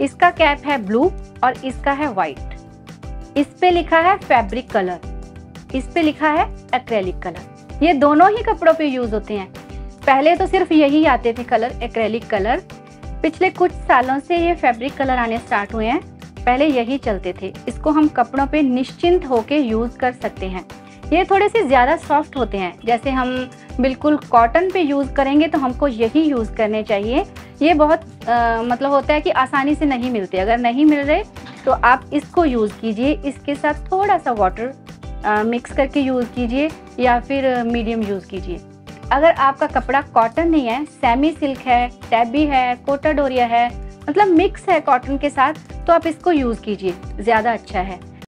इसका कैप है ब्लू और इसका है वाइट। इस पे लिखा है फैब्रिक कलर। इस पे लिखा है एक्रेलिक कलर। ये दोनों ही कपड़ों पे यूज़ होते हैं। पहले तो सिर्फ़ यही आते थे कलर, एक्रेलिक कलर। पिछले कुछ सालों से ये फैब्रिक कलर आने स्टार्ट हुए हैं। पहले यही चलते थे। इसको हम कपड़ों पे निश्चिंत होके यूज़ कर सकते हैं। ये थोड़े से ज़्यादा सॉफ्ट होते हैं। जैसे हम बिल्कुल कॉटन पे यूज़ करेंगे तो हमको यही यूज़ करने चाहिए। ये बहुत आ, मतलब होता है कि आसानी से नहीं मिलते। अगर नहीं मिल रहे तो आप इसको यूज़ कीजिए। इसके साथ थोड़ा सा वाटर मिक्स करके यूज़ कीजिए या फिर मीडियम यूज़ कीजिए। अगर आपका कपड़ा कॉटन नहीं है सेमी सिल्क है टैबी है कोटा डोरिया है मतलब मिक्स है कॉटन के साथ तो आप इसको यूज़ कीजिए। ज़्यादा अच्छा है।